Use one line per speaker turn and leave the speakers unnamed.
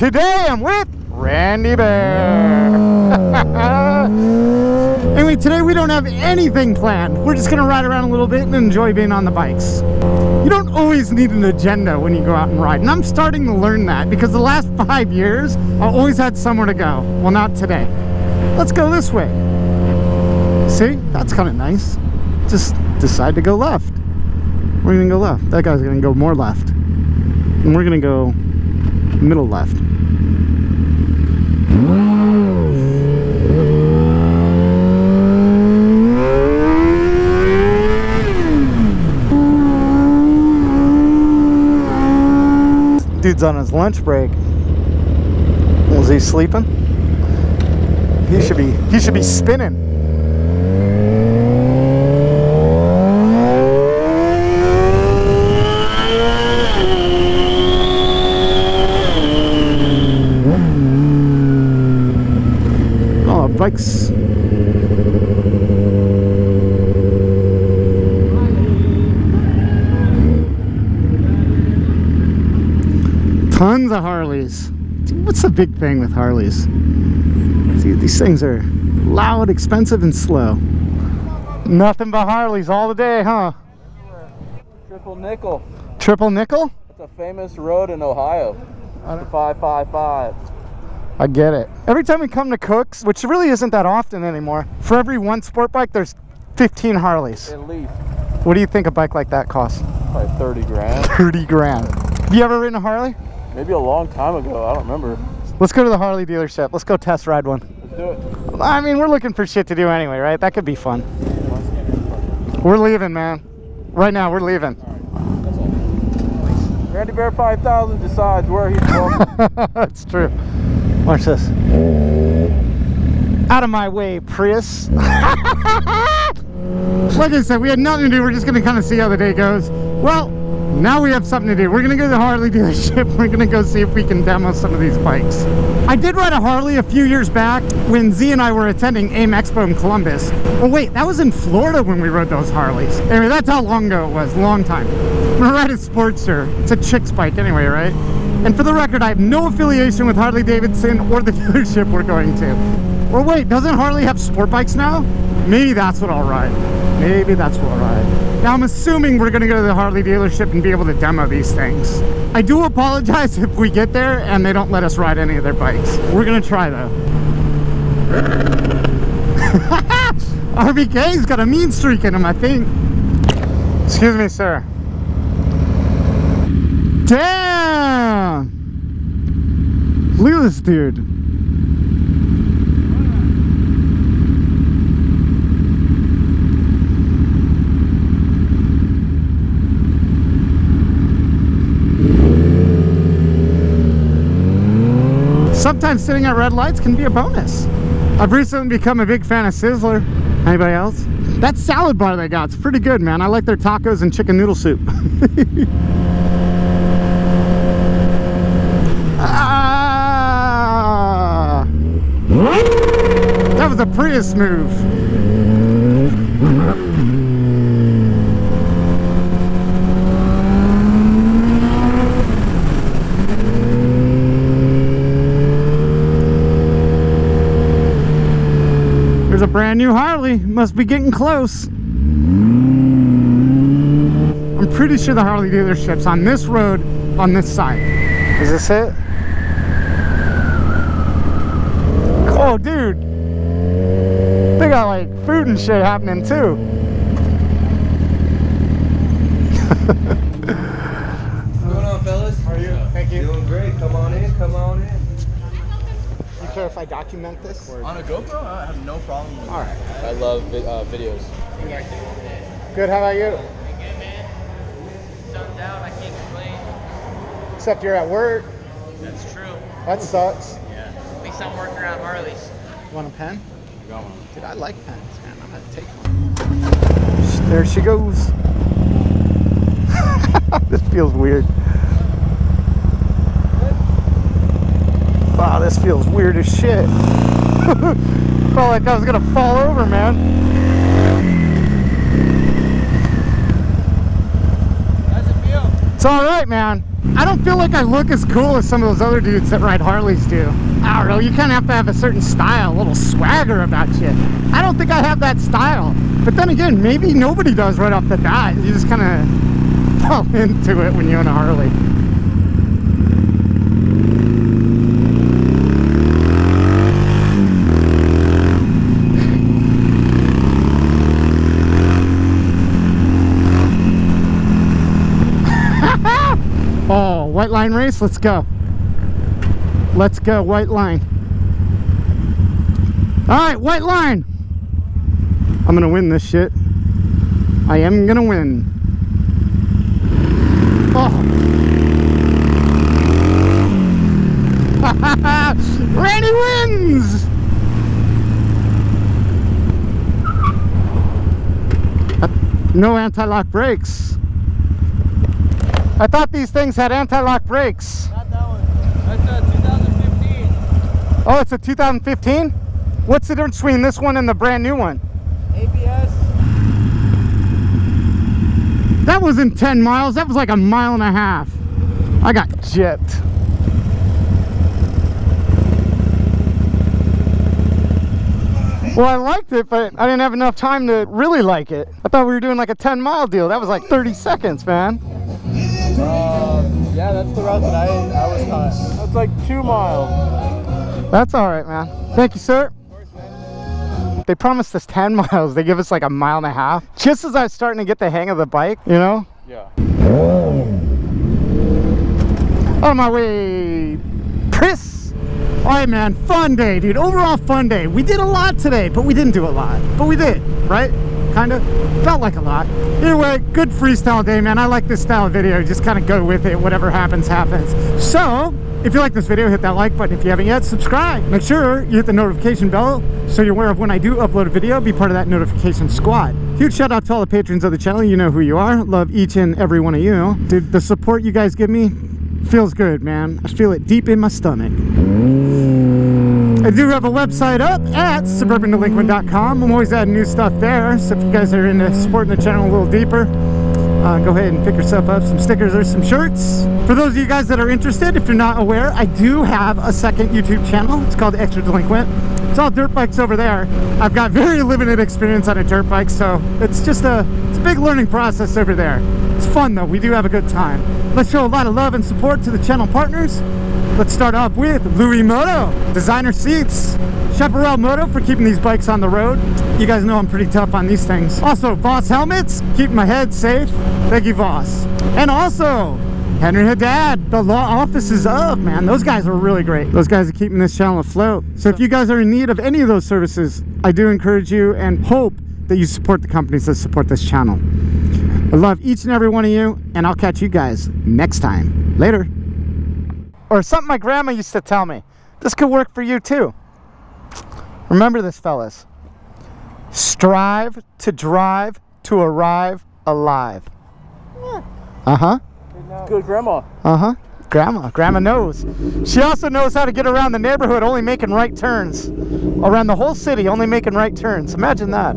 today I'm with Randy Bear. anyway, today we don't have anything planned. We're just gonna ride around a little bit and enjoy being on the bikes. You don't always need an agenda when you go out and ride, and I'm starting to learn that because the last five years, I always had somewhere to go. Well, not today. Let's go this way. See, that's kind of nice. Just decide to go left. We're gonna go left. That guy's gonna go more left. And we're gonna go middle left. Dude's on his lunch break. Was he sleeping? He should be he should be spinning. Oh, bikes. Tons of Harleys. What's the big thing with Harleys? See, these things are loud, expensive, and slow. Nothing but Harleys all the day, huh?
Triple nickel.
Triple nickel?
It's a famous road in Ohio.
I don't-
555.
I get it. Every time we come to Cook's, which really isn't that often anymore, for every one sport bike, there's 15 Harleys.
At least.
What do you think a bike like that costs?
Probably 30 grand.
30 grand. Have you ever ridden a Harley?
Maybe a long time ago. I don't remember.
Let's go to the Harley dealership. Let's go test ride one.
Let's do it.
I mean, we're looking for shit to do anyway, right? That could be fun. We're leaving, man. Right now, we're leaving.
Randy Bear 5000 decides where he's going.
That's true. Watch this. Out of my way, Prius. like I said, we had nothing to do. We're just going to kind of see how the day goes. Well, now we have something to do. We're going to go to the Harley dealership. We're going to go see if we can demo some of these bikes. I did ride a Harley a few years back when Z and I were attending AIM Expo in Columbus. Oh, wait, that was in Florida when we rode those Harleys. Anyway, that's how long ago it was. Long time. We're riding Sportster. It's a chick's bike anyway, right? And for the record, I have no affiliation with Harley Davidson or the dealership we're going to. Or wait, doesn't Harley have sport bikes now? Maybe that's what I'll ride. Maybe that's what I'll ride. Now I'm assuming we're gonna go to the Harley dealership and be able to demo these things. I do apologize if we get there and they don't let us ride any of their bikes. We're gonna try though. RBK's got a mean streak in him, I think. Excuse me, sir. Damn! Look at this dude. Sometimes sitting at red lights can be a bonus. I've recently become a big fan of Sizzler. Anybody else? That salad bar they got, it's pretty good, man. I like their tacos and chicken noodle soup. That was a Prius move. There's a brand new Harley. Must be getting close. I'm pretty sure the Harley dealership's on this road on this side. Is this it? Oh, dude. They got like food and shit happening too.
What's going on, fellas? How are you?
Thank you.
Doing great. Come on in. Come on in.
You care if I document this?
On a GoPro, I have no problem with
All right.
I love vi- uh, videos.
Good. How about you?
Good man. Sun's out, I can't complain.
Except you're at work.
That's true.
That sucks.
Yeah. I'm working around Harleys.
Want a pen?
I Got one.
Dude, I like pens, man. I'm gonna take one. There she goes. this feels weird. Wow, this feels weird as shit. Felt like I was gonna fall over, man.
How's it feel?
It's all right, man. I don't feel like I look as cool as some of those other dudes that ride Harleys do. I don't know, you kind of have to have a certain style, a little swagger about you. I don't think I have that style. But then again, maybe nobody does right off the bat. You just kind of fall into it when you own a Harley. Oh, let's go. Let's go, white line. All right, white line. I'm gonna win this shit. I am gonna win. Oh. Randy wins! Uh, No anti-lock brakes. I thought these things had anti-lock brakes.
Not that one. That's uh, 2015.
Oh, it's a 2015? What's the difference between this one and the brand new one?
ABS.
That wasn't 10 miles, that was like a mile and a half. I got gypped. Well, I liked it, but I didn't have enough time to really like it. I thought we were doing like a 10 mile deal. That was like 30 seconds, man.
Um, yeah, that's the route that I, I was taught. That's like two miles.
That's all right, man. Thank you, sir. They promised us 10 miles. They give us like a mile and a half. Just as I was starting to get the hang of the bike, you know?
Yeah.
On my way, Chris. All right, man. Fun day, dude. Overall fun day. We did a lot today, but we didn't do a lot. But we did, right? Kind of. Felt like a lot. Either way, good freestyle day, man. I like this style of video. Just kind of go with it. Whatever happens, happens. So, if you like this video, hit that like button. If you haven't yet, subscribe. Make sure you hit the notification bell so you're aware of when I do upload a video. Be part of that notification squad. Huge shout out to all the patrons of the channel. You know who you are. Love each and every one of you. Dude, the support you guys give me feels good, man. I feel it deep in my stomach. I do have a website up at suburbandelinquent.com. I'm always adding new stuff there. So if you guys are into supporting the channel a little deeper, uh, go ahead and pick yourself up some stickers or some shirts. For those of you guys that are interested, if you're not aware, I do have a second YouTube channel. It's called Extra Delinquent. It's all dirt bikes over there. I've got very limited experience on a dirt bike, so it's just a, it's a big learning process over there. It's fun though, we do have a good time. Let's show a lot of love and support to the channel partners. Let's start off with Luimoto, designer seats. Chaparral Moto for keeping these bikes on the road. You guys know I'm pretty tough on these things. Also, Voss helmets, keep my head safe. Thank you, Voss. And also, Henry Haddad, the law offices of, man. Those guys are really great. Those guys are keeping this channel afloat. So if you guys are in need of any of those services, I do encourage you and hope that you support the companies that support this channel. I love each and every one of you, and I'll catch you guys next time. Later. Or something my grandma used to tell me. This could work for you too. Remember this, fellas. Strive to drive to arrive alive. Uh huh.
Good grandma.
Uh huh. Grandma. Grandma knows. She also knows how to get around the neighborhood only making right turns. Around the whole city only making right turns. Imagine that.